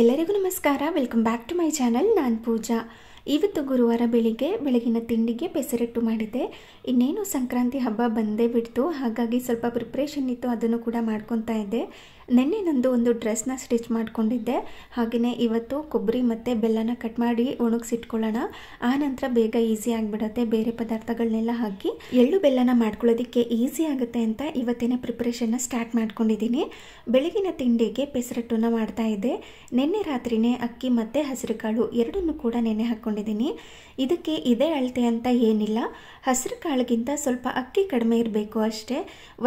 ಎಲ್ಲರಿಗೂ ನಮಸ್ಕಾರ. Welcome back to my channel ನಾನು ಪೂಜಾ. ಇವತ್ತು ಗುರುವಾರ ಬೆಳಿಗ್ಗೆ, ಬೆಳಗಿನ ತಿಂಡಿಗೆ ಪೆಸರಟ್ಟು ಮಾಡಿದ್ದೆ ಇನ್ನೇನು ಸಂಕ್ರಾಂತಿ ಹಬ್ಬ ಬಂದೇ ಬಿಡ್ತು. ಹಾಗಾಗಿ ಸ್ವಲ್ಪ ಪ್ರಿಪ್ರೇಷನ್ ಇತ್ತು, ಅದನ್ನು ಕೂಡ ಮಾಡ್ಕೊತಾ ಇದ್ದೆ. ನಿನ್ನೆ ನಂದು ಒಂದು ಡ್ರೆಸ್ನ ಸ್ಟಿಚ್ ಮಾಡಿಕೊಂಡಿದ್ದೆ. ಹಾಗೆಯೇ ಇವತ್ತು ಕೊಬ್ಬರಿ ಮತ್ತು ಬೆಲ್ಲನ ಕಟ್ ಮಾಡಿ ಒಣಗಿಸಿಟ್ಕೊಳ್ಳೋಣ. ಆ ನಂತರ ಬೇಗ ಈಸಿ ಆಗಿಬಿಡತ್ತೆ. ಬೇರೆ ಪದಾರ್ಥಗಳನ್ನೆಲ್ಲ ಹಾಕಿ ಎಳ್ಳು ಬೆಲ್ಲನ ಮಾಡ್ಕೊಳ್ಳೋದಕ್ಕೆ ಈಸಿ ಆಗುತ್ತೆ ಅಂತ ಇವತ್ತಿನ ಪ್ರಿಪ್ರೇಷನ್ನ ಸ್ಟಾರ್ಟ್ ಮಾಡ್ಕೊಂಡಿದ್ದೀನಿ. ಬೆಳಗಿನ ತಿಂಡಿಗೆ ಪೆಸರಟ್ಟನ್ನು ಮಾಡ್ತಾ ಇದ್ದೆ. ನಿನ್ನೆ ರಾತ್ರಿನೇ ಅಕ್ಕಿ ಮತ್ತು ಹಸಿರು ಕಾಳು ಎರಡನ್ನೂ ಕೂಡ ನೆನೆ ಹಾಕ್ಕೊಂಡಿದ್ದೀನಿ ಇದಕ್ಕೆ ಇದೇ ಅಳತೆ ಅಂತ ಏನಿಲ್ಲ. ಹಸಿರು ಕಾಳಿಗಿಂತ ಸ್ವಲ್ಪ ಅಕ್ಕಿ ಕಡಿಮೆ ಇರಬೇಕು ಅಷ್ಟೇ.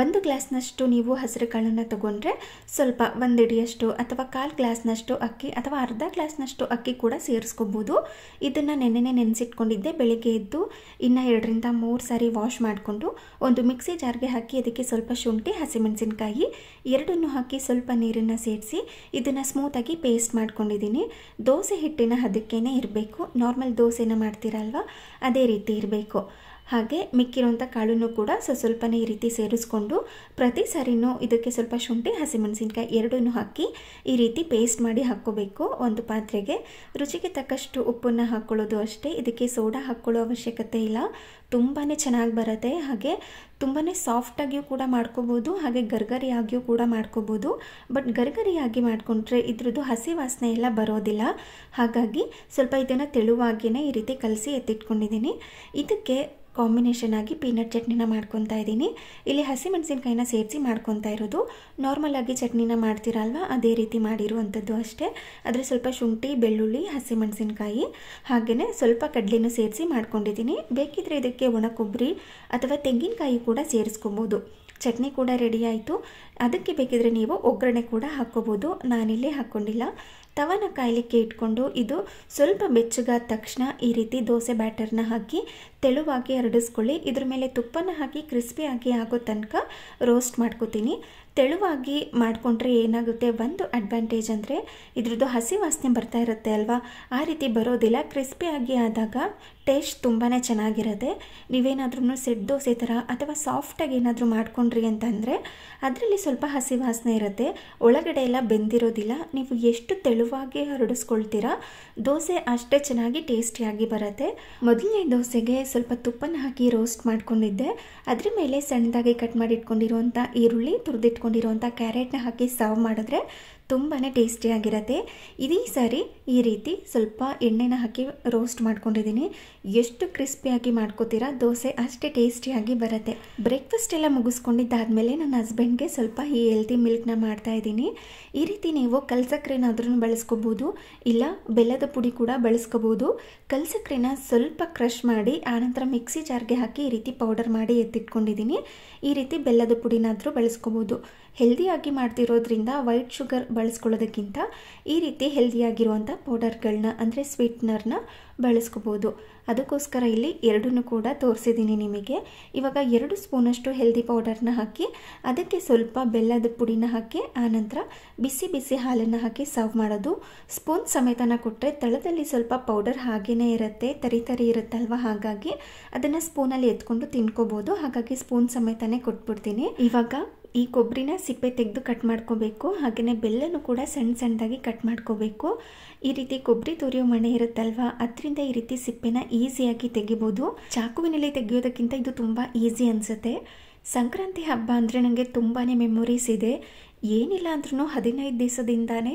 ಒಂದು ಗ್ಲಾಸ್ನಷ್ಟು ನೀವು ಹಸಿರು ಕಾಳನ್ನು ತಗೊಂಡ್ರೆ ಸ್ವಲ್ಪ ಒಂದಿಡಿಯಷ್ಟು ಅಥವಾ ಕಾಲು ಗ್ಲಾಸ್ನಷ್ಟು ಅಕ್ಕಿ ಅಥವಾ ಅರ್ಧ ಗ್ಲಾಸ್ನಷ್ಟು ಅಕ್ಕಿ ಕೂಡ ಸೇರಿಸ್ಕೊಬೋದು. ಇದನ್ನು ನೆನೆನೆ ನೆನೆಸಿಟ್ಕೊಂಡಿದ್ದೆ, ಬೆಳಗ್ಗೆ ಎದ್ದು ಇನ್ನು ಎರಡರಿಂದ ಮೂರು ಸಾರಿ ವಾಶ್ ಮಾಡಿಕೊಂಡು ಒಂದು ಮಿಕ್ಸಿ ಜಾರ್ಗೆ ಹಾಕಿ ಅದಕ್ಕೆ ಸ್ವಲ್ಪ ಶುಂಠಿ, ಹಸಿಮೆಣಸಿನ್ಕಾಯಿ, ಎರಡನ್ನು ಹಾಕಿ ಸ್ವಲ್ಪ ನೀರನ್ನು ಸೇರಿಸಿ ಇದನ್ನು ಸ್ಮೂತಾಗಿ ಪೇಸ್ಟ್ ಮಾಡ್ಕೊಂಡಿದ್ದೀನಿ. ದೋಸೆ ಹಿಟ್ಟಿನ ಹದಕ್ಕೇನೆ ಇರಬೇಕು. ನಾರ್ಮಲ್ ದೋಸೆನ ಮಾಡ್ತೀರಲ್ವ? ಅದೇ ರೀತಿ ಇರಬೇಕು. ಹಾಗೆ ಮಿಕ್ಕಿರುವಂಥ ಕಾಳನ್ನು ಕೂಡ ಸೊ ಸ್ವಲ್ಪನೇ ಈ ರೀತಿ ಸೇರಿಸ್ಕೊಂಡು ಪ್ರತಿ ಸಾರಿನೂ ಇದಕ್ಕೆ ಸ್ವಲ್ಪ ಶುಂಠಿ, ಹಸಿಮೆಣಸಿನ್ಕಾಯಿ ಎರಡನ್ನೂ ಹಾಕಿ ಈ ರೀತಿ ಪೇಸ್ಟ್ ಮಾಡಿ ಹಾಕ್ಕೋಬೇಕು ಒಂದು ಪಾತ್ರೆಗೆ. ರುಚಿಗೆ ತಕ್ಕಷ್ಟು ಉಪ್ಪನ್ನು ಹಾಕ್ಕೊಳ್ಳೋದು ಅಷ್ಟೇ. ಇದಕ್ಕೆ ಸೋಡಾ ಹಾಕ್ಕೊಳ್ಳೋ ಅವಶ್ಯಕತೆ ಇಲ್ಲ. ತುಂಬಾ ಚೆನ್ನಾಗಿ ಬರುತ್ತೆ. ಹಾಗೆ ತುಂಬಾ ಸಾಫ್ಟಾಗಿಯೂ ಕೂಡ ಮಾಡ್ಕೋಬೋದು, ಹಾಗೆ ಗರ್ಗರಿಯಾಗಿಯೂ ಕೂಡ ಮಾಡ್ಕೋಬೋದು. ಬಟ್ ಗರ್ಗರಿಯಾಗಿ ಮಾಡಿಕೊಂಡ್ರೆ ಇದ್ರದ್ದು ಹಸಿ ವಾಸನೆ ಎಲ್ಲ ಬರೋದಿಲ್ಲ. ಹಾಗಾಗಿ ಸ್ವಲ್ಪ ಇದನ್ನು ತೆಳುವಾಗಿಯೇ ಈ ರೀತಿ ಕಲಸಿ ಎತ್ತಿಟ್ಕೊಂಡಿದ್ದೀನಿ. ಇದಕ್ಕೆ ಕಾಂಬಿನೇಷನ್ ಆಗಿ ಪೀನಟ್ ಚಟ್ನಿನ ಮಾಡ್ಕೊತಾ ಇದ್ದೀನಿ. ಇಲ್ಲಿ ಹಸಿಮೆಣಸಿನ್ಕಾಯಿನ ಸೇರಿಸಿ ಮಾಡ್ಕೊತಾ ಇರೋದು. ನಾರ್ಮಲ್ ಆಗಿ ಚಟ್ನಿನ ಮಾಡ್ತೀರಲ್ವ? ಅದೇ ರೀತಿ ಮಾಡಿರುವಂಥದ್ದು ಅಷ್ಟೇ. ಆದರೆ ಸ್ವಲ್ಪ ಶುಂಠಿ, ಬೆಳ್ಳುಳ್ಳಿ, ಹಸಿಮೆಣಸಿನ್ಕಾಯಿ ಹಾಗೆಯೇ ಸ್ವಲ್ಪ ಕಡಲೆನೂ ಸೇರಿಸಿ ಮಾಡ್ಕೊಂಡಿದ್ದೀನಿ. ಬೇಕಿದ್ರೆ ಇದಕ್ಕೆ ಒಣ ಕೊಬ್ಬರಿ ಅಥವಾ ತೆಂಗಿನಕಾಯಿ ಕೂಡ ಸೇರಿಸ್ಕೊಬೋದು. ಚಟ್ನಿ ಕೂಡ ರೆಡಿ ಆಯಿತು. ಅದಕ್ಕೆ ಬೇಕಿದ್ರೆ ನೀವು ಒಗ್ಗರಣೆ ಕೂಡ ಹಾಕ್ಕೋಬೋದು. ನಾನಿಲ್ಲಿ ಹಾಕ್ಕೊಂಡಿಲ್ಲ. ತವನ ಕಾಯಲಿಕ್ಕೆ ಇಟ್ಕೊಂಡು ಇದು ಸ್ವಲ್ಪ ಬೆಚ್ಚಗಾದ ತಕ್ಷಣ ಈ ರೀತಿ ದೋಸೆ ಬ್ಯಾಟರ್ನ ಹಾಕಿ ತೆಳುವಾಗಿ ಹರಡಿಸ್ಕೊಳ್ಳಿ. ಇದ್ರ ಮೇಲೆ ತುಪ್ಪನ ಹಾಕಿ ಕ್ರಿಸ್ಪಿಯಾಗಿ ಆಗೋ ತನಕ ರೋಸ್ಟ್ ಮಾಡ್ಕೋತೀನಿ. ತೆಳುವಾಗಿ ಮಾಡಿಕೊಂಡ್ರೆ ಏನಾಗುತ್ತೆ? ಒಂದು ಅಡ್ವಾಂಟೇಜ್ ಅಂದರೆ ಇದ್ರದ್ದು ಹಸಿ ವಾಸನೆ ಬರ್ತಾ ಇರುತ್ತೆ ಅಲ್ವಾ? ಆ ರೀತಿ ಬರೋದಿಲ್ಲ. ಕ್ರಿಸ್ಪಿಯಾಗಿ ಆದಾಗ ಟೇಸ್ಟ್ ತುಂಬಾ ಚೆನ್ನಾಗಿರುತ್ತೆ. ನೀವೇನಾದ್ರೂ ಸೆಟ್ ದೋಸೆ ಥರ ಅಥವಾ ಸಾಫ್ಟಾಗಿ ಏನಾದರೂ ಮಾಡ್ಕೊಂಡ್ರಿ ಅಂತಂದರೆ ಅದರಲ್ಲಿ ಸ್ವಲ್ಪ ಹಸಿ ವಾಸನೆ ಇರುತ್ತೆ. ಒಳಗಡೆ ಎಲ್ಲ ಬೆಂದಿರೋದಿಲ್ಲ. ನೀವು ಎಷ್ಟು ತೆಳುವಾಗಿ ಹರಡಿಸ್ಕೊಳ್ತೀರಾ, ದೋಸೆ ಅಷ್ಟೇ ಚೆನ್ನಾಗಿ ಟೇಸ್ಟಿಯಾಗಿ ಬರುತ್ತೆ. ಮೊದಲನೇ ದೋಸೆಗೆ ಸ್ವಲ್ಪ ತುಪ್ಪನ ಹಾಕಿ ರೋಸ್ಟ್ ಮಾಡ್ಕೊಂಡಿದ್ದೆ. ಅದ್ರ ಮೇಲೆ ಸಣ್ಣದಾಗಿ ಕಟ್ ಮಾಡಿ ಇಟ್ಕೊಂಡಿರುವಂಥ ಈರುಳ್ಳಿ ತುರಿದಿಟ್ಕೊಂಡಿರುವಂಥ ಕ್ಯಾರೆಟ್ನ ಹಾಕಿ ಸರ್ವ್ ಮಾಡಿದ್ರೆ ತುಂಬಾ ಟೇಸ್ಟಿಯಾಗಿರುತ್ತೆ ಇದೇ ಸಾರಿ ಈ ರೀತಿ ಸ್ವಲ್ಪ ಎಣ್ಣೆನ ಹಾಕಿ ರೋಸ್ಟ್ ಮಾಡ್ಕೊಂಡಿದ್ದೀನಿ. ಎಷ್ಟು ಕ್ರಿಸ್ಪಿಯಾಗಿ ಮಾಡ್ಕೋತೀರಾ, ದೋಸೆ ಅಷ್ಟೇ ಟೇಸ್ಟಿಯಾಗಿ ಬರುತ್ತೆ. ಬ್ರೇಕ್ಫಾಸ್ಟ್ ಎಲ್ಲ ಮುಗಿಸ್ಕೊಂಡಿದ್ದಾದಮೇಲೆ ನನ್ನ ಹಸ್ಬೆಂಡ್ಗೆ ಸ್ವಲ್ಪ ಈ ಹೆಲ್ತಿ ಮಿಲ್ಕ್ನ ಮಾಡ್ತಾ ಇದ್ದೀನಿ. ಈ ರೀತಿ ನೀವು ಕಲ್ಸಕ್ರೆನಾದ್ರೂ ಬಳಸ್ಕೋಬೋದು, ಇಲ್ಲ ಬೆಲ್ಲದ ಪುಡಿ ಕೂಡ ಬಳಸ್ಕೋಬೋದು. ಕಲ್ಸಕ್ರೆನ ಸ್ವಲ್ಪ ಕ್ರಷ್ ಮಾಡಿ, ಆನಂತರ ಮಿಕ್ಸಿ ಜಾರ್ಗೆ ಹಾಕಿ ಈ ರೀತಿ ಪೌಡರ್ ಮಾಡಿ ಎತ್ತಿಟ್ಕೊಂಡಿದ್ದೀನಿ. ಈ ರೀತಿ ಬೆಲ್ಲದ ಪುಡಿನಾದರೂ ಬಳಸ್ಕೋಬೋದು. ಹೆಲ್ದಿಯಾಗಿ ಮಾಡ್ತಿರೋದ್ರಿಂದ ವೈಟ್ ಶುಗರ್ ಬಳಸ್ಕೊಳ್ಳೋದಕ್ಕಿಂತ ಈ ರೀತಿ ಹೆಲ್ದಿಯಾಗಿರುವಂಥ ಪೌಡರ್ಗಳನ್ನ ಅಂದರೆ ಸ್ವೀಟ್ನರ್ನ ಬಳಸ್ಕೋಬೋದು. ಅದಕ್ಕೋಸ್ಕರ ಇಲ್ಲಿ ಎರಡನ್ನೂ ಕೂಡ ತೋರಿಸಿದ್ದೀನಿ ನಿಮಗೆ. ಇವಾಗ ಎರಡು ಸ್ಪೂನಷ್ಟು ಹೆಲ್ದಿ ಪೌಡರ್ನ ಹಾಕಿ, ಅದಕ್ಕೆ ಸ್ವಲ್ಪ ಬೆಲ್ಲದ ಪುಡಿನ ಹಾಕಿ ಆನಂತರ ಬಿಸಿ ಬಿಸಿ ಹಾಲನ್ನು ಹಾಕಿ ಸರ್ವ್ ಮಾಡೋದು. ಸ್ಪೂನ್ ಸಮೇತನ ಕೊಟ್ಟರೆ ತಳದಲ್ಲಿ ಸ್ವಲ್ಪ ಪೌಡರ್ ಹಾಗೆಯೇ ಇರುತ್ತೆ, ತರಿ ತರಿ ಇರುತ್ತಲ್ವ? ಹಾಗಾಗಿ ಅದನ್ನು ಸ್ಪೂನಲ್ಲಿ ಎತ್ಕೊಂಡು ತಿನ್ಕೋಬೋದು. ಹಾಗಾಗಿ ಸ್ಪೂನ್ ಸಮೇತನೇ ಕೊಟ್ಬಿಡ್ತೀನಿ. ಇವಾಗ ಈ ಕೊಬ್ಬರಿನ ಸಿಪ್ಪೆ ತೆಗೆದು ಕಟ್ ಮಾಡ್ಕೋಬೇಕು. ಹಾಗೆಯೇ ಬೆಲ್ಲನೂ ಕೂಡ ಸಣ್ಣ ಸಣ್ಣದಾಗಿ ಕಟ್ ಮಾಡ್ಕೋಬೇಕು. ಈ ರೀತಿ ಕೊಬ್ಬರಿ ತುರಿಯೋ ಮಣೆ ಇರುತ್ತಲ್ವಾ? ಅದರಿಂದ ಈ ರೀತಿ ಸಿಪ್ಪೆನ ಈಸಿಯಾಗಿ ತೆಗಿಬೋದು. ಚಾಕುವಿನಲ್ಲಿ ತೆಗೆಯೋದಕ್ಕಿಂತ ಇದು ತುಂಬ ಈಸಿ ಅನಿಸುತ್ತೆ. ಸಂಕ್ರಾಂತಿ ಹಬ್ಬ ಅಂದರೆ ನನಗೆ ತುಂಬಾ ಮೆಮೊರೀಸ್ ಇದೆ. ಏನಿಲ್ಲ ಅಂದ್ರೂ ಹದಿನೈದು ದಿವಸದಿಂದಾನೇ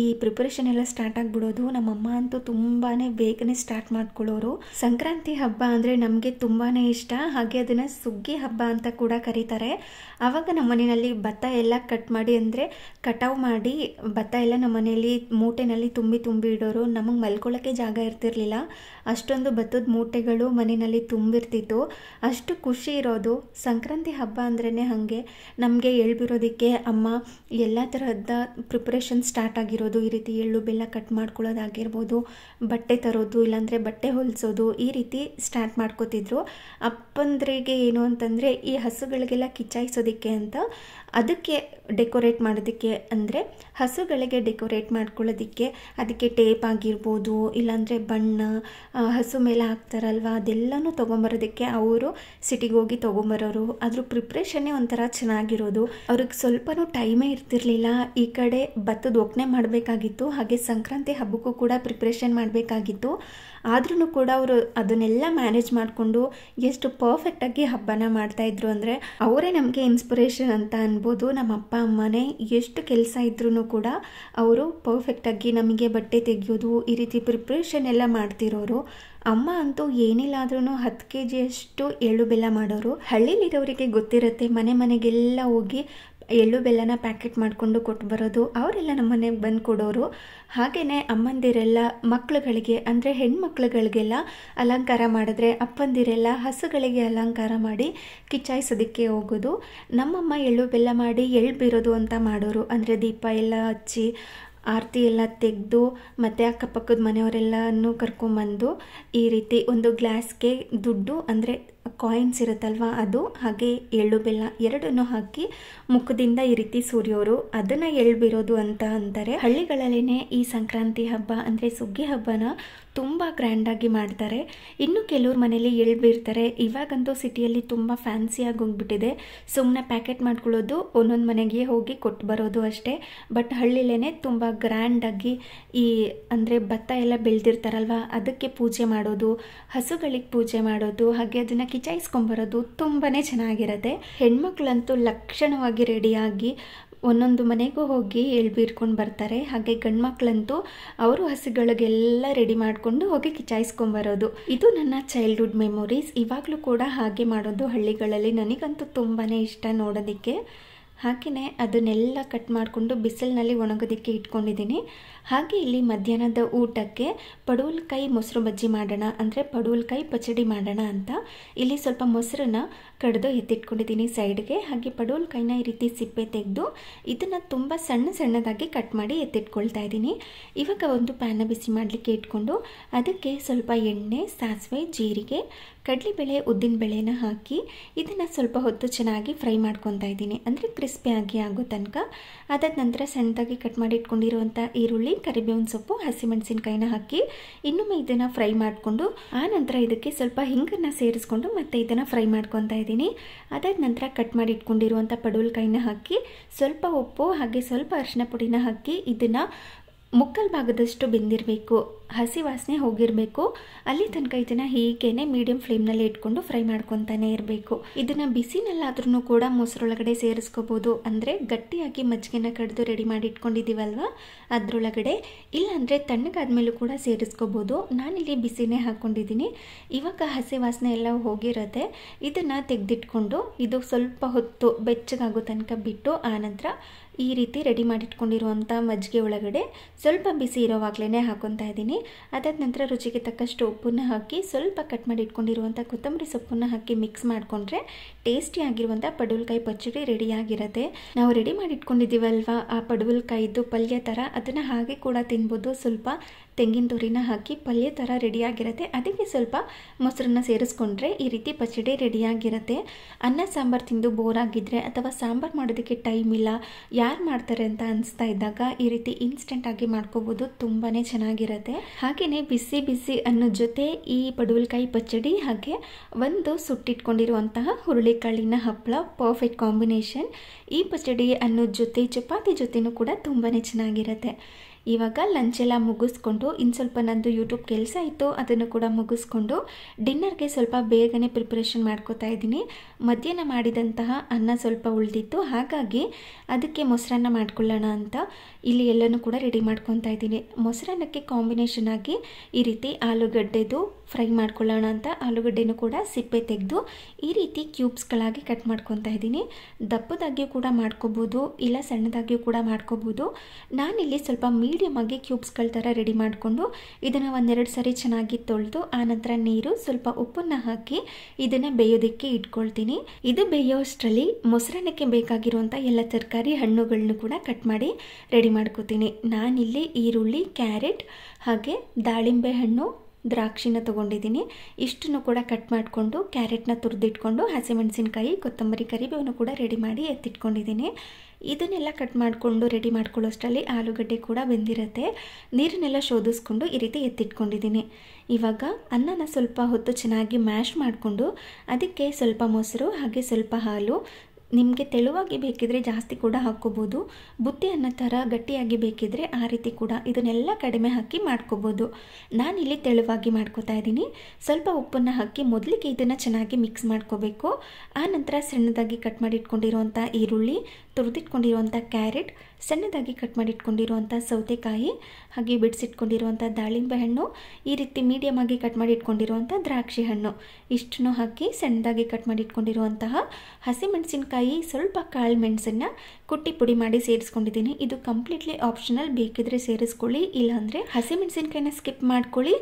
ಈ ಪ್ರಿಪರೇಷನ್ ಎಲ್ಲ ಸ್ಟಾರ್ಟ್ ಆಗಿಬಿಡೋದು ನಮ್ಮಮ್ಮ ಅಂತೂ ತುಂಬಾ ಬೇಗನೆ ಸ್ಟಾರ್ಟ್ ಮಾಡ್ಕೊಳ್ಳೋರು ಸಂಕ್ರಾಂತಿ ಹಬ್ಬ ಅಂದರೆ ನಮಗೆ ತುಂಬಾ ಇಷ್ಟ. ಹಾಗೆ ಅದನ್ನು ಸುಗ್ಗಿ ಹಬ್ಬ ಅಂತ ಕೂಡ ಕರೀತಾರೆ. ಆವಾಗ ನಮ್ಮ ಮನೆಯಲ್ಲಿ ಭತ್ತ ಎಲ್ಲ ಕಟ್ ಮಾಡಿ ಅಂದರೆ ಕಟಾವು ಮಾಡಿ ಭತ್ತ ಎಲ್ಲ ನಮ್ಮ ಮನೆಯಲ್ಲಿ ಮೂಟೆನಲ್ಲಿ ತುಂಬಿ ತುಂಬಿ ಇಡೋರು. ನಮಗೆ ಮಲ್ಕೊಳ್ಳೋಕ್ಕೆ ಜಾಗ ಇರ್ತಿರ್ಲಿಲ್ಲ. ಅಷ್ಟೊಂದು ಭತ್ತದ ಮೂಟೆಗಳು ಮನೆಯಲ್ಲಿ ತುಂಬಿರ್ತಿತ್ತು. ಅಷ್ಟು ಖುಷಿ ಇರೋದು. ಸಂಕ್ರಾಂತಿ ಹಬ್ಬ ಅಂದ್ರೇ ಹಾಗೆ. ನಮಗೆ ಎಳ್ಬಿರೋದಕ್ಕೆ ಅಮ್ಮ, ಎಲ್ಲ ತರಹದ ಪ್ರಿಪ್ರೇಷನ್ ಸ್ಟಾರ್ಟ್ ಆಗಿರೋದು. ಈ ರೀತಿ ಎಳ್ಳು ಬೆಲ್ಲ ಕಟ್ ಮಾಡ್ಕೊಳ್ಳೋದಾಗಿರ್ಬೋದು, ಬಟ್ಟೆ ತರೋದು, ಇಲ್ಲಾಂದರೆ ಬಟ್ಟೆ ಹೊಲಿಸೋದು, ಈ ರೀತಿ ಸ್ಟಾರ್ಟ್ ಮಾಡ್ಕೋತಿದ್ರು. ಅಪ್ಪಂದ್ರಿಗೆ ಏನು ಅಂತಂದರೆ, ಈ ಹಸುಗಳಿಗೆಲ್ಲ ಕಿಚ್ಚಾಯಿಸೋದಕ್ಕೆ ಅಂತ ಅದಕ್ಕೆ ಡೆಕೋರೇಟ್ ಮಾಡೋದಕ್ಕೆ ಅಂದರೆ ಹಸುಗಳಿಗೆ ಡೆಕೋರೇಟ್ ಮಾಡ್ಕೊಳ್ಳೋದಕ್ಕೆ ಅದಕ್ಕೆ ಟೇಪ್ ಆಗಿರ್ಬೋದು, ಇಲ್ಲಾಂದರೆ ಬಣ್ಣ ಹಸು ಮೇಲೆ ಹಾಕ್ತಾರಲ್ವ, ಅದೆಲ್ಲನೂ ತೊಗೊಂಬರೋದಕ್ಕೆ ಅವರು ಸಿಟಿಗೆ ಹೋಗಿ ತೊಗೊಂಬರೋರು. ಅದ್ರ ಪ್ರಿಪ್ರೇಷನ್ನೇ ಒಂಥರ ಚೆನ್ನಾಗಿರೋದು. ಅವ್ರಿಗೆ ಸ್ವಲ್ಪನೂ ಟೈಮೇ ಇರ್ತಿರ್ಲಿಲ್ಲ. ಈ ಕಡೆ ಭತ್ತದ ಒಕ್ಕಣೆ ಮಾಡಬೇಕಾಗಿತ್ತು. ಹಾಗೆ ಸಂಕ್ರಾಂತಿ ಹಬ್ಬಕ್ಕೂ ಕೂಡ ಪ್ರಿಪ್ರೇಷನ್ ಮಾಡಬೇಕಾಗಿತ್ತು. ಆದ್ರೂ ಕೂಡ ಅವರು ಅದನ್ನೆಲ್ಲ ಮ್ಯಾನೇಜ್ ಮಾಡಿಕೊಂಡು ಎಷ್ಟು ಪರ್ಫೆಕ್ಟಾಗಿ ಹಬ್ಬನ ಮಾಡ್ತಾಯಿದ್ರು ಅಂದರೆ ಅವರೇ ನಮಗೆ ಇನ್ಸ್ಪಿರೇಷನ್ ಅಂತ ಅನ್ಬೋದು. ನಮ್ಮ ಅಪ್ಪ, ಅಮ್ಮನೇ ಎಷ್ಟು ಕೆಲಸ ಇದ್ರೂ ಕೂಡ ಅವರು ಪರ್ಫೆಕ್ಟಾಗಿ ನಮಗೆ ಬಟ್ಟೆ ತೆಗೆಯೋದು, ಈ ರೀತಿ ಪ್ರಿಪ್ರೇಷನ್ ಎಲ್ಲ ಮಾಡ್ತಿರೋರು. ಅಮ್ಮ ಅಂತೂ ಏನಿಲ್ಲ ಆದ್ರೂ ಹತ್ತು ಕೆ ಜಿಯಷ್ಟು ಎಳ್ಳು ಬೆಲ್ಲ ಮಾಡೋರು. ಹಳ್ಳಿಲಿರೋರಿಗೆ ಗೊತ್ತಿರುತ್ತೆ, ಮನೆ ಮನೆಗೆಲ್ಲ ಹೋಗಿ ಎಳ್ಳು ಬೆಲ್ಲನ ಪ್ಯಾಕೆಟ್ ಮಾಡಿಕೊಂಡು ಕೊಟ್ಟು ಬರೋದು, ಅವರೆಲ್ಲ ನಮ್ಮ ಮನೆಗೆ ಬಂದು ಕೊಡೋರು. ಹಾಗೆಯೇ ಅಮ್ಮಂದಿರೆಲ್ಲ ಮಕ್ಕಳುಗಳಿಗೆ ಅಂದರೆ ಹೆಣ್ಮಕ್ಳುಗಳಿಗೆಲ್ಲ ಅಲಂಕಾರ ಮಾಡಿದ್ರೆ ಅಪ್ಪಂದಿರೆಲ್ಲ ಹಸುಗಳಿಗೆ ಅಲಂಕಾರ ಮಾಡಿ ಕಿಚ್ಚಾಯಿಸೋದಕ್ಕೆ ಹೋಗೋದು. ನಮ್ಮಮ್ಮ ಎಳ್ಳು ಬೆಲ್ಲ ಮಾಡಿ ಎಳ್ಳು ಬೀರೋದು ಅಂತ ಮಾಡೋರು. ಅಂದರೆ ದೀಪ ಎಲ್ಲ ಹಚ್ಚಿ ಆರತಿ ಎಲ್ಲ ತೆಗೆದು, ಮತ್ತು ಅಕ್ಕಪಕ್ಕದ ಮನೆಯವರೆಲ್ಲನೂ ಕರ್ಕೊಂಬಂದು ಈ ರೀತಿ ಒಂದು ಗ್ಲಾಸ್ಗೆ ದುಡ್ಡು, ಅಂದರೆ ಕಾಯಿನ್ಸ್ ಇರುತ್ತಲ್ವ ಅದು? ಹಾಗೆ ಎಳ್ಳು ಬೆಲ್ಲ ಎರಡನ್ನು ಹಾಕಿ ಮುಖದಿಂದ ಈ ರೀತಿ ಸುರಿಯೋರು. ಅದನ್ನು ಎಳ್ಬಿರೋದು ಅಂತ ಅಂತಾರೆ. ಹಳ್ಳಿಗಳಲ್ಲೇ ಈ ಸಂಕ್ರಾಂತಿ ಹಬ್ಬ ಅಂದರೆ ಸುಗ್ಗಿ ಹಬ್ಬನ ತುಂಬ ಗ್ರ್ಯಾಂಡಾಗಿ ಮಾಡ್ತಾರೆ. ಇನ್ನು ಕೆಲವ್ರ ಮನೇಲಿ ಎಳ್ಬಿರ್ತಾರೆ ಇವಾಗಂತೂ ಸಿಟಿಯಲ್ಲಿ ತುಂಬ ಫ್ಯಾನ್ಸಿಯಾಗಿ ಹೋಗ್ಬಿಟ್ಟಿದೆ. ಸುಮ್ಮನೆ ಪ್ಯಾಕೆಟ್ ಮಾಡ್ಕೊಳ್ಳೋದು, ಒಂದೊಂದು ಮನೆಗೆ ಹೋಗಿ ಕೊಟ್ಟು ಬರೋದು ಅಷ್ಟೇ. ಬಟ್ ಹಳ್ಳಿಲೇ ತುಂಬ ಗ್ರ್ಯಾಂಡಾಗಿ ಈ, ಅಂದರೆ ಭತ್ತ ಎಲ್ಲ ಬೆಳೆದಿರ್ತಾರಲ್ವ, ಅದಕ್ಕೆ ಪೂಜೆ ಮಾಡೋದು, ಹಸುಗಳಿಗೆ ಪೂಜೆ ಮಾಡೋದು, ಹಾಗೆ ಅದನ್ನು ಕಿಚಾಯಿಸ್ಕೊಂಬರೋದು ತುಂಬಾ ಚೆನ್ನಾಗಿರುತ್ತೆ. ಹೆಣ್ಮಕ್ಳಂತೂ ಲಕ್ಷಣವಾಗಿ ರೆಡಿಯಾಗಿ ಒಂದೊಂದು ಮನೆಗೂ ಹೋಗಿ ಎಳ್ಬೀರ್ಕೊಂಡು ಬರ್ತಾರೆ. ಹಾಗೆ ಗಂಡ್ಮಕ್ಳಂತೂ ಅವರು ಹಸುಗಳಿಗೆಲ್ಲ ರೆಡಿ ಮಾಡಿಕೊಂಡು ಹೋಗಿ ಕಿಚಾಯಿಸ್ಕೊಂಬರೋದು ಇದು ನನ್ನ ಚೈಲ್ಡ್ಹುಡ್ ಮೆಮೊರೀಸ್ ಇವಾಗಲೂ ಕೂಡ ಹಾಗೆ ಮಾಡೋದು ಹಳ್ಳಿಗಳಲ್ಲಿ ನನಗಂತೂ ತುಂಬಾ ಇಷ್ಟ ನೋಡೋದಕ್ಕೆ. ಹಾಗೆಯೇ ಅದನ್ನೆಲ್ಲ ಕಟ್ ಮಾಡಿಕೊಂಡು ಬಿಸಿಲಿನಲ್ಲಿ ಒಣಗೋದಕ್ಕೆ ಇಟ್ಕೊಂಡಿದ್ದೀನಿ. ಹಾಗೆ ಇಲ್ಲಿ ಮಧ್ಯಾಹ್ನದ ಊಟಕ್ಕೆ ಪಡವಲಕಾಯಿ ಮೊಸರು ಬಜ್ಜಿ ಮಾಡೋಣ ಅಂದರೆ ಪಡುವಲ್ಕಾಯಿ ಪಚಡಿ ಮಾಡೋಣ ಅಂತ. ಇಲ್ಲಿ ಸ್ವಲ್ಪ ಮೊಸರನ್ನ ಕಡ್ದು ಎತ್ತಿಟ್ಕೊಂಡಿದ್ದೀನಿ ಸೈಡ್ಗೆ. ಹಾಗೆ ಪಡವಲಕಾಯಿನ ಈ ರೀತಿ ಸಿಪ್ಪೆ ತೆಗೆದು ಇದನ್ನು ತುಂಬ ಸಣ್ಣ ಸಣ್ಣದಾಗಿ ಕಟ್ ಮಾಡಿ ಎತ್ತಿಟ್ಕೊಳ್ತಾ ಇದ್ದೀನಿ. ಇವಾಗ ಒಂದು ಪ್ಯಾನ ಬಿಸಿ ಮಾಡಲಿಕ್ಕೆ ಇಟ್ಕೊಂಡು ಅದಕ್ಕೆ ಸ್ವಲ್ಪ ಎಣ್ಣೆ, ಸಾಸಿವೆ, ಜೀರಿಗೆ, ಕಡಲೆಬೇಳೆ, ಉದ್ದಿನಬೇಳೆನ ಹಾಕಿ ಇದನ್ನು ಸ್ವಲ್ಪ ಹೊತ್ತು ಚೆನ್ನಾಗಿ ಫ್ರೈ ಮಾಡ್ಕೊತಾ ಇದ್ದೀನಿ. ಅಂದರೆ ಕ್ರಿಸ್ಪಿಯಾಗಿ ಆಗೋ ತನಕ ಅದಾದ ನಂತರ ಸಣ್ಣದಾಗಿ ಕಟ್ ಮಾಡಿ ಇಟ್ಕೊಂಡಿರುವಂಥ ಈರುಳ್ಳಿ, ಕರಿಬೇವಿನ ಸೊಪ್ಪು, ಹಸಿಮೆಣಸಿನ್ಕಾಯಿನ ಹಾಕಿ ಇನ್ನೊಮ್ಮೆ ಇದನ್ನು ಫ್ರೈ ಮಾಡಿಕೊಂಡು ಆ ನಂತರ ಇದಕ್ಕೆ ಸ್ವಲ್ಪ ಹಿಂಗನ್ನು ಸೇರಿಸ್ಕೊಂಡು ಮತ್ತೆ ಇದನ್ನು ಫ್ರೈ ಮಾಡ್ಕೊತಾ ಇದ್ದೀನಿ. ಅದಾದ ನಂತರ ಕಟ್ ಮಾಡಿ ಇಟ್ಕೊಂಡಿರುವಂಥ ಪಡುವಲ್ಕಾಯಿನ ಹಾಕಿ ಸ್ವಲ್ಪ ಉಪ್ಪು ಹಾಗೆ ಸ್ವಲ್ಪ ಅರಿಶಿನ ಪುಡಿನ ಹಾಕಿ ಇದನ್ನು ಮುಕ್ಕಲ್ ಭಾಗದಷ್ಟು ಬೆಂದಿರಬೇಕು. ಹಸಿ ವಾಸನೆ ಹೋಗಿರಬೇಕು. ಅಲ್ಲಿ ತನಕ ಇದನ್ನು ಹೀಗೇನೆ ಮೀಡಿಯಂ ಫ್ಲೇಮ್ನಲ್ಲಿ ಇಟ್ಕೊಂಡು ಫ್ರೈ ಮಾಡ್ಕೊತಾನೆ ಇರಬೇಕು. ಇದನ್ನು ಬಿಸಿನಲ್ಲಾದ್ರೂ ಕೂಡ ಮೊಸರೊಳಗಡೆ ಸೇರಿಸ್ಕೋಬೋದು. ಅಂದರೆ ಗಟ್ಟಿಯಾಗಿ ಮಜ್ಜಿಗೆನ ಕಡಿದು ರೆಡಿ ಮಾಡಿ ಇಟ್ಕೊಂಡಿದ್ದೀವಲ್ವ? ಅದರೊಳಗಡೆ ಇಲ್ಲಾಂದರೆ ತಣ್ಣಗಾದ್ಮೇಲೂ ಕೂಡ ಸೇರಿಸ್ಕೋಬೋದು. ನಾನಿಲ್ಲಿ ಬಿಸಿನೇ ಹಾಕ್ಕೊಂಡಿದ್ದೀನಿ ಇವಾಗ ಹಸಿ ವಾಸನೆ ಎಲ್ಲ ಹೋಗಿರುತ್ತೆ ಇದನ್ನು ತೆಗೆದಿಟ್ಕೊಂಡು ಇದು ಸ್ವಲ್ಪ ಹೊತ್ತು ಬೆಚ್ಚಗಾಗೋ ತನಕ ಬಿಟ್ಟು ಆನಂತರ ಈ ರೀತಿ ರೆಡಿ ಮಾಡಿಟ್ಕೊಂಡಿರುವಂಥ ಮಜ್ಜಿಗೆ ಒಳಗಡೆ ಸ್ವಲ್ಪ ಬಿಸಿ ಇರೋವಾಗಲೇ ಹಾಕೊತಾ ಇದ್ದೀನಿ. ಅದಾದ ನಂತರ ರುಚಿಗೆ ತಕ್ಕಷ್ಟು ಉಪ್ಪನ್ನು ಹಾಕಿ ಸ್ವಲ್ಪ ಕಟ್ ಮಾಡಿ ಇಟ್ಕೊಂಡಿರುವಂಥ ಕೊತ್ತಂಬರಿ ಸೊಪ್ಪನ್ನು ಹಾಕಿ ಮಿಕ್ಸ್ ಮಾಡಿಕೊಂಡ್ರೆ ಟೇಸ್ಟಿಯಾಗಿರುವಂಥ ಪಡವಲಕಾಯಿ ಪಚ್ಚಡಿ ರೆಡಿಯಾಗಿರುತ್ತೆ. ನಾವು ರೆಡಿ ಮಾಡಿ ಇಟ್ಕೊಂಡಿದ್ದೀವಲ್ವ ಆ ಪಡುವಲ್ಕಾಯಿದ್ದು ಪಲ್ಯ ಥರ ಅದನ್ನು ಹಾಗೆ ಕೂಡ ತಿನ್ಬೋದು. ಸ್ವಲ್ಪ ತೆಂಗಿನ ತುರಿನ ಹಾಕಿ ಪಲ್ಯ ಥರ ರೆಡಿಯಾಗಿರುತ್ತೆ. ಅದಕ್ಕೆ ಸ್ವಲ್ಪ ಮೊಸರನ್ನ ಸೇರಿಸ್ಕೊಂಡ್ರೆ ಈ ರೀತಿ ಪಚಡಿ ರೆಡಿಯಾಗಿರುತ್ತೆ. ಅನ್ನ ಸಾಂಬಾರು ತಿಂದು ಬೋರ್ ಆಗಿದ್ರೆ ಅಥವಾ ಸಾಂಬಾರು ಮಾಡೋದಕ್ಕೆ ಟೈಮ್ ಇಲ್ಲ, ಯಾರು ಮಾಡ್ತಾರೆ ಅಂತ ಅನಿಸ್ತಾ ಇದ್ದಾಗ ಈ ರೀತಿ ಇನ್ಸ್ಟೆಂಟಾಗಿ ಮಾಡ್ಕೋಬೋದು. ತುಂಬಾ ಚೆನ್ನಾಗಿರುತ್ತೆ. ಹಾಗೆಯೇ ಬಿಸಿ ಬಿಸಿ ಅನ್ನೋ ಜೊತೆ ಈ ಪಡುವಲ್ಕಾಯಿ ಪಚಡಿ ಹಾಗೆ ಒಂದು ಸುಟ್ಟಿಟ್ಕೊಂಡಿರುವಂತಹ ಹುರುಳಿಕಾಳಿನ ಹಪ್ಪಳ ಪರ್ಫೆಕ್ಟ್ ಕಾಂಬಿನೇಷನ್ ಈ ಪಚಡಿ ಅನ್ನೋ ಜೊತೆ ಚಪಾತಿ ಜೊತೆನೂ ಕೂಡ ತುಂಬಾ ಚೆನ್ನಾಗಿರುತ್ತೆ. ಇವಾಗ ಲಂಚ್ ಎಲ್ಲ ಮುಗಿಸ್ಕೊಂಡು ಇನ್ನು ಸ್ವಲ್ಪ ನಂದು ಯೂಟ್ಯೂಬ್ ಕೆಲಸ ಇತ್ತು, ಅದನ್ನು ಕೂಡ ಮುಗಿಸ್ಕೊಂಡು ಡಿನ್ನರ್ಗೆ ಸ್ವಲ್ಪ ಬೇಗನೆ ಪ್ರಿಪ್ರೇಷನ್ ಮಾಡ್ಕೋತಾ ಇದ್ದೀನಿ. ಮಧ್ಯಾಹ್ನ ಮಾಡಿದಂತಹ ಅನ್ನ ಸ್ವಲ್ಪ ಉಳಿದಿತ್ತು, ಹಾಗಾಗಿ ಅದಕ್ಕೆ ಮೊಸರನ್ನ ಮಾಡ್ಕೊಳ್ಳೋಣ ಅಂತ ಇಲ್ಲಿ ಎಲ್ಲನೂ ಕೂಡ ರೆಡಿ ಮಾಡ್ಕೊತಾ ಇದ್ದೀನಿ. ಮೊಸರನ್ನಕ್ಕೆ ಕಾಂಬಿನೇಷನ್ ಆಗಿ ಈ ರೀತಿ ಆಲೂಗಡ್ಡೆದು ಫ್ರೈ ಮಾಡ್ಕೊಳ್ಳೋಣ ಅಂತ ಆಲೂಗಡ್ಡೆನೂ ಕೂಡ ಸಿಪ್ಪೆ ತೆಗೆದು ಈ ರೀತಿ ಕ್ಯೂಬ್ಸ್ಗಳಾಗಿ ಕಟ್ ಮಾಡ್ಕೊತಾ ಇದ್ದೀನಿ. ದಪ್ಪದಾಗಿಯೂ ಕೂಡ ಮಾಡ್ಕೋಬೋದು, ಇಲ್ಲ ಸಣ್ಣದಾಗಿಯೂ ಕೂಡ ಮಾಡ್ಕೋಬೋದು. ನಾನಿಲ್ಲಿ ಸ್ವಲ್ಪ ಮೀಡಿಯಮ್ ಆಗಿ ಕ್ಯೂಬ್ಸ್ಗಳ ಥರ ರೆಡಿ ಮಾಡಿಕೊಂಡು ಇದನ್ನು ಒಂದೆರಡು ಸರಿ ಚೆನ್ನಾಗಿ ತೊಳೆದು ಆನಂತರ ನೀರು, ಸ್ವಲ್ಪ ಉಪ್ಪನ್ನು ಹಾಕಿ ಇದನ್ನು ಬೇಯೋದಕ್ಕೆ ಇಟ್ಕೊಳ್ತೀನಿ. ಇದು ಬೇಯೋಷ್ಟರಲ್ಲಿ ಮೊಸರನ್ನಕ್ಕೆ ಬೇಕಾಗಿರುವಂಥ ಎಲ್ಲ ತರಕಾರಿ ಹಣ್ಣುಗಳನ್ನು ಕೂಡ ಕಟ್ ಮಾಡಿ ರೆಡಿ ಮಾಡ್ಕೋತೀನಿ. ನಾನಿಲ್ಲಿ ಈರುಳ್ಳಿ, ಕ್ಯಾರೆಟ್ ಹಾಗೆ ದಾಳಿಂಬೆ ಹಣ್ಣು, ದ್ರಾಕ್ಷಿನ ತೊಗೊಂಡಿದ್ದೀನಿ. ಇಷ್ಟನ್ನು ಕೂಡ ಕಟ್ ಮಾಡಿಕೊಂಡು ಕ್ಯಾರೆಟ್ನ ತುರಿದಿಟ್ಕೊಂಡು ಹಸಿಮೆಣಸಿನಕಾಯಿ, ಕೊತ್ತಂಬರಿ, ಕರಿಬೇವನ್ನು ಕೂಡ ರೆಡಿ ಮಾಡಿ ಎತ್ತಿಟ್ಕೊಂಡಿದ್ದೀನಿ. ಇದನ್ನೆಲ್ಲ ಕಟ್ ಮಾಡಿಕೊಂಡು ರೆಡಿ ಮಾಡ್ಕೊಳ್ಳೋಷ್ಟರಲ್ಲಿ ಆಲೂಗಡ್ಡೆ ಕೂಡ ಬೆಂದಿರುತ್ತೆ. ನೀರನ್ನೆಲ್ಲ ಶೋಧಿಸ್ಕೊಂಡು ಈ ರೀತಿ ಎತ್ತಿಟ್ಕೊಂಡಿದ್ದೀನಿ. ಇವಾಗ ಅನ್ನನ ಸ್ವಲ್ಪ ಹೊತ್ತು ಚೆನ್ನಾಗಿ ಮ್ಯಾಶ್ ಮಾಡಿಕೊಂಡು ಅದಕ್ಕೆ ಸ್ವಲ್ಪ ಮೊಸರು ಹಾಗೆ ಸ್ವಲ್ಪ ಹಾಲು. ನಿಮಗೆ ತೆಳುವಾಗಿ ಬೇಕಿದ್ರೆ ಜಾಸ್ತಿ ಕೂಡ ಹಾಕ್ಕೋಬೋದು. ಬುತ್ತಿ ಅನ್ನೋ ಥರ ಗಟ್ಟಿಯಾಗಿ ಬೇಕಿದ್ರೆ ಆ ರೀತಿ ಕೂಡ ಇದನ್ನೆಲ್ಲ ಕಡಿಮೆ ಹಾಕಿ ಮಾಡ್ಕೋಬೋದು. ನಾನಿಲ್ಲಿ ತೆಳುವಾಗಿ ಮಾಡ್ಕೋತಾ ಇದ್ದೀನಿ. ಸ್ವಲ್ಪ ಉಪ್ಪನ್ನು ಹಾಕಿ ಮೊದಲಿಗೆ ಇದನ್ನು ಚೆನ್ನಾಗಿ ಮಿಕ್ಸ್ ಮಾಡ್ಕೋಬೇಕು. ಆ ನಂತರ ಸಣ್ಣದಾಗಿ ಕಟ್ ಮಾಡಿ ಇಟ್ಕೊಂಡಿರುವಂಥ ಈರುಳ್ಳಿ ತುರಿದಿಟ್ಕೊಂಡಿರುವಂಥ ಕ್ಯಾರೆಟ್, ಸಣ್ಣದಾಗಿ ಕಟ್ ಮಾಡಿ ಇಟ್ಕೊಂಡಿರುವಂಥ ಸೌತೆಕಾಯಿ, ಹಾಗೆ ಬಿಡಿಸಿಟ್ಕೊಂಡಿರುವಂಥ ದಾಳಿಂಬೆ ಹಣ್ಣು, ಈ ರೀತಿ ಮೀಡಿಯಮ್ ಆಗಿ ಕಟ್ ಮಾಡಿ ಇಟ್ಕೊಂಡಿರುವಂಥ ದ್ರಾಕ್ಷಿ ಹಣ್ಣು. ಇಷ್ಟನ್ನು ಹಾಕಿ ಸಣ್ಣದಾಗಿ ಕಟ್ ಮಾಡಿ ಇಟ್ಕೊಂಡಿರುವಂತಹ ಹಸಿಮೆಣಸಿನ್ಕಾಯಿ, ಸ್ವಲ್ಪ ಕಾಳು ಮೆಣಸನ್ನು ಕುಟ್ಟಿ ಪುಡಿ ಮಾಡಿ ಸೇರಿಸ್ಕೊಂಡಿದ್ದೀನಿ. ಇದು ಕಂಪ್ಲೀಟ್ಲಿ ಆಪ್ಷನಲ್ ಬೇಕಿದ್ರೆ ಸೇರಿಸ್ಕೊಳ್ಳಿ, ಇಲ್ಲಾಂದರೆ ಹಸಿಮೆಣಸಿನಕಾಯಿನ ಸ್ಕಿಪ್ ಮಾಡ್ಕೊಳ್ಳಿ,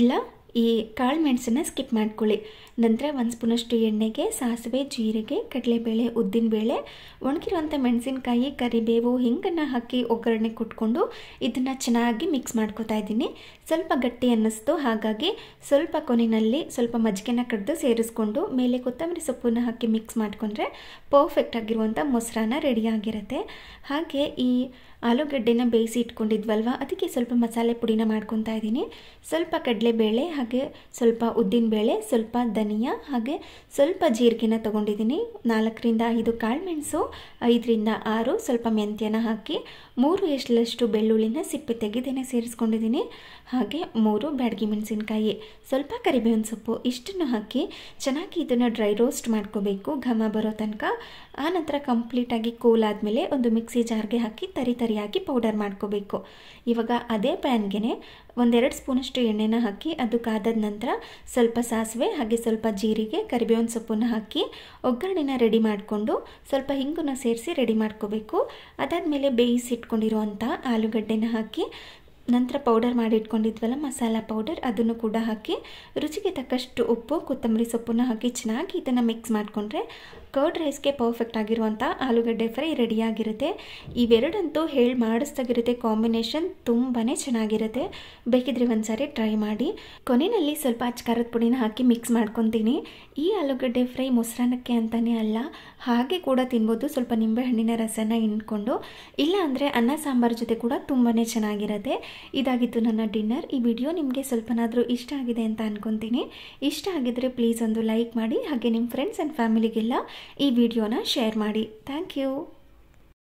ಇಲ್ಲ ಈ ಕಾಳು ಮೆಣಸನ್ನು ಸ್ಕಿಪ್ ಮಾಡ್ಕೊಳ್ಳಿ. ನಂತರ ಒಂದು ಸ್ಪೂನಷ್ಟು ಎಣ್ಣೆಗೆ, ಸಾಸಿವೆ, ಜೀರಿಗೆ, ಕಡಲೆಬೇಳೆ, ಉದ್ದಿನಬೇಳೆ ಒಣಗಿರುವಂಥ ಮೆಣಸಿನಕಾಯಿ, ಕರಿಬೇವು ಹಿಂಗನ್ನು ಹಾಕಿ ಒಗ್ಗರಣೆ ಕೊಟ್ಕೊಂಡು ಇದನ್ನು ಚೆನ್ನಾಗಿ ಮಿಕ್ಸ್ ಮಾಡ್ಕೋತಾ ಇದ್ದೀನಿ. ಸ್ವಲ್ಪ ಗಟ್ಟಿ ಅನ್ನಿಸ್ತು. ಹಾಗಾಗಿ ಸ್ವಲ್ಪ ಕೊನೆಯಲ್ಲಿ ಸ್ವಲ್ಪ ಮಜ್ಜಿಗೆನ ಕಡ್ದು ಸೇರಿಸ್ಕೊಂಡು ಮೇಲೆ ಕೊತ್ತಂಬರಿ ಸೊಪ್ಪನ್ನು ಹಾಕಿ ಮಿಕ್ಸ್ ಮಾಡಿಕೊಂಡ್ರೆ ಪರ್ಫೆಕ್ಟ್ ಆಗಿರುವಂಥ ಮೊಸರನ್ನ ರೆಡಿಯಾಗಿರುತ್ತೆ ಹಾಗೆ ಈ ಆಲೂಗಡ್ಡೆನ ಬೇಯಿಸಿ ಇಟ್ಕೊಂಡಿದ್ವಲ್ವ? ಅದಕ್ಕೆ ಸ್ವಲ್ಪ ಮಸಾಲೆ ಪುಡಿನ ಮಾಡ್ಕೊತಾ ಇದ್ದೀನಿ. ಸ್ವಲ್ಪ ಕಡಲೆಬೇಳೆ ಹಾಗೆ ಸ್ವಲ್ಪ ಉದ್ದಿನಬೇಳೆ, ಸ್ವಲ್ಪ ಧನಿಯಾ ಹಾಗೆ ಸ್ವಲ್ಪ ಜೀರಿಗೆನ ತೊಗೊಂಡಿದ್ದೀನಿ. ನಾಲ್ಕರಿಂದ ಐದು ಕಾಳುಮೆಣಸು ಐದರಿಂದ ಆರು ಸ್ವಲ್ಪ ಮೆಂತ್ಯನ ಹಾಕಿ ಮೂರು ಎಷ್ಟಲಷ್ಟು ಬೆಳ್ಳುಳ್ಳಿನ ಸಿಪ್ಪೆ ತೆಗೆದೇನೆ ಸೇರಿಸ್ಕೊಂಡಿದ್ದೀನಿ. ಹಾಗೆ ಮೂರು ಬ್ಯಾಡಗಿ ಮೆಣಸಿನ್ಕಾಯಿ. ಸ್ವಲ್ಪ ಕರಿಬೇವಿನ ಸೊಪ್ಪು, ಇಷ್ಟನ್ನು ಹಾಕಿ ಚೆನ್ನಾಗಿ ಇದನ್ನು ಡ್ರೈ ರೋಸ್ಟ್ ಮಾಡ್ಕೋಬೇಕು. ಘಮ ಬರೋ ತನಕ. ಆನಂತರ ಕಂಪ್ಲೀಟಾಗಿ ಕೂಲ್ ಆದಮೇಲೆ ಒಂದು ಮಿಕ್ಸಿ ಜಾರ್ಗೆ ಹಾಕಿ ತರಿ ತರಿಯಾಗಿ ಪೌಡರ್ ಮಾಡ್ಕೋಬೇಕು. ಇವಾಗ ಅದೇ ಪ್ಯಾನ್ಗೆ ಒಂದೆರಡು ಸ್ಪೂನಷ್ಟು ಎಣ್ಣೆನ ಹಾಕಿ ಅದು ಕಾದದ ನಂತರ ಸ್ವಲ್ಪ ಸಾಸಿವೆ ಹಾಗೆ ಸ್ವಲ್ಪ ಜೀರಿಗೆ, ಕರಿಬೇವಿನ ಸೊಪ್ಪನ್ನು ಹಾಕಿ ಒಗ್ಗರಣೆನ ರೆಡಿ ಮಾಡಿಕೊಂಡು ಸ್ವಲ್ಪ ಹಿಂಗನ್ನು ಸೇರಿಸಿ ರೆಡಿ ಮಾಡ್ಕೋಬೇಕು. ಅದಾದಮೇಲೆ ಬೇಯಿಸಿಟ್ಕೊಂಡಿರುವಂಥ ಆಲೂಗಡ್ಡೆನ ಹಾಕಿ ನಂತರ ಪೌಡರ್ ಮಾಡಿ ಇಟ್ಕೊಂಡಿದ್ವಲ್ಲ, ಮಸಾಲ ಪೌಡರ್ ಅದನ್ನು ಕೂಡ ಹಾಕಿ ರುಚಿಗೆ ತಕ್ಕಷ್ಟು ಉಪ್ಪು, ಕೊತ್ತಂಬರಿ ಸೊಪ್ಪನ್ನು ಹಾಕಿ ಚೆನ್ನಾಗಿ ಇದನ್ನು ಮಿಕ್ಸ್ ಮಾಡಿಕೊಂಡ್ರೆ ಕರ್ಡ್ ರೈಸ್ಗೆ ಪರ್ಫೆಕ್ಟ್ ಆಗಿರುವಂಥ ಆಲೂಗಡ್ಡೆ ಫ್ರೈ ರೆಡಿಯಾಗಿರುತ್ತೆ. ಇವೆರಡಂತೂ ಹೇಳಿ ಮಾಡಿಸ್ದಾಗಿರುತ್ತೆ. ಕಾಂಬಿನೇಷನ್ ತುಂಬಾ ಚೆನ್ನಾಗಿರುತ್ತೆ. ಬೇಕಿದ್ರೆ ಒಂದ್ಸಾರಿ ಟ್ರೈ ಮಾಡಿ. ಕೊನೆಯಲ್ಲಿ ಸ್ವಲ್ಪ ಅಚ್ಕಾರದ ಪುಡಿನ ಹಾಕಿ ಮಿಕ್ಸ್ ಮಾಡ್ಕೊತೀನಿ. ಈ ಆಲೂಗಡ್ಡೆ ಫ್ರೈ ಮೊಸರನ್ನಕ್ಕೆ ಅಂತಲೇ ಅಲ್ಲ, ಹಾಗೆ ಕೂಡ ತಿನ್ಬೋದು. ಸ್ವಲ್ಪ ನಿಂಬೆಹಣ್ಣಿನ ರಸನ ಹಿಂಡ್ಕೊಂಡು ಇಲ್ಲ ಅಂದರೆ ಅನ್ನ ಸಾಂಬಾರು ಜೊತೆ ಕೂಡ ತುಂಬಾ ಚೆನ್ನಾಗಿರುತ್ತೆ. ಇದಾಗಿತ್ತು ನನ್ನ ಡಿನ್ನರ್. ಈ ವಿಡಿಯೋ ನಿಮಗೆ ಸ್ವಲ್ಪನಾದರೂ ಇಷ್ಟ ಆಗಿದೆ ಅಂತ ಅನ್ಕೊತೀನಿ. ಇಷ್ಟ ಆಗಿದ್ರೆ ಪ್ಲೀಸ್ ಒಂದು ಲೈಕ್ ಮಾಡಿ. ಹಾಗೆ ನಿಮ್ಮ ಫ್ರೆಂಡ್ಸ್ ಆ್ಯಂಡ್ ಫ್ಯಾಮಿಲಿಗೆಲ್ಲ ಈ ವಿಡಿಯೋನ ಶೇರ್ ಮಾಡಿ. Thank you.